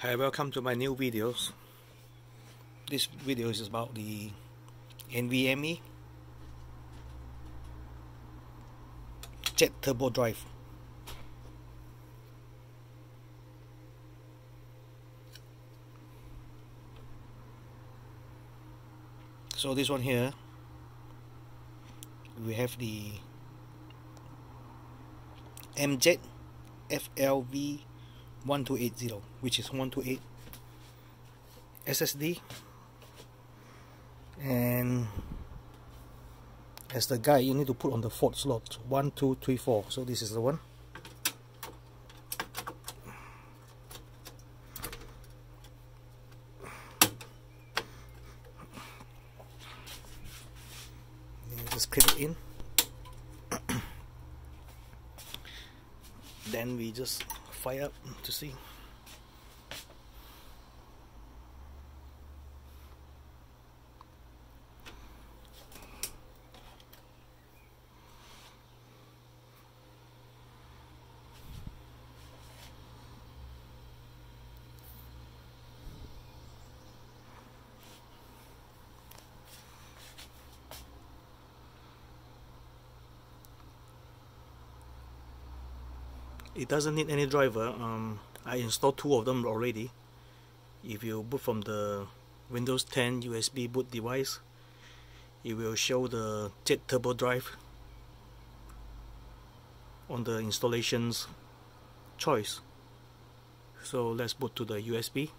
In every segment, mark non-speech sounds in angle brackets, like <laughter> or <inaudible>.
Hi, welcome to my new videos. This video is about the NVMe Z Turbo Drive. So this one here, we have the MJ FLV 1280 which is 128 SSD and as the guide you need to put on the fourth slot 1 2 3 4 so this is the one. Just clip it in. <coughs> Then we just fire up to see it doesn't need any driver. Um, I installed two of them already. If you boot from the Windows 10 USB boot device it will show the Z Turbo drive on the installations choice. So let's boot to the USB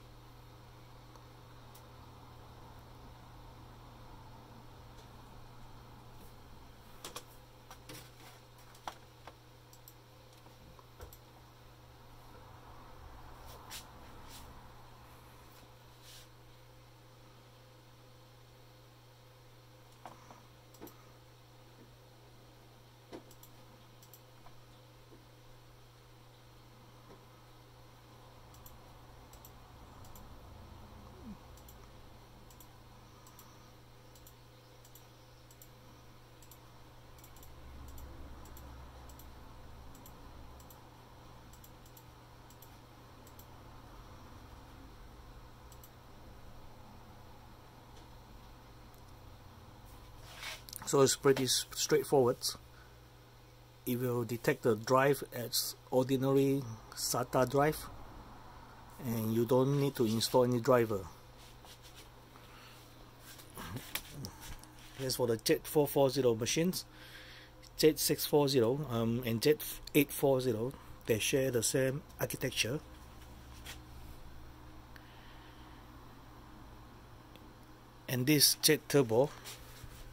so it's pretty straightforward. It will detect the drive as ordinary SATA drive and you don't need to install any driver. As for the Z440 machines Z640 um, and Jet 840 they share the same architecture. And this Z Turbo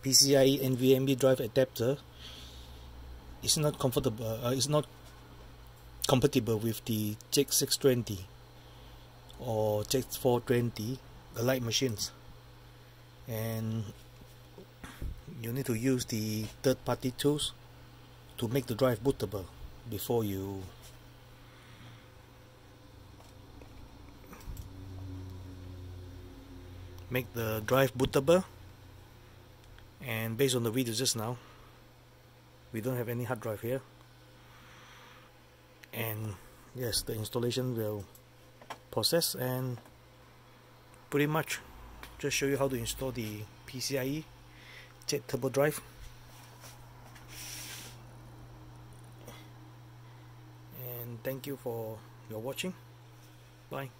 PCIe NVMe drive adapter is not comfortable uh, is not compatible with the Z620 or Jet 420 the light machines. And you need to use the third-party tools to make the drive bootable before you make the drive bootable and based on the video just now we don't have any hard drive here. And yes the installation will process and pretty much just show you how to install the PCIe Z Turbo Drive. And thank you for your watching. Bye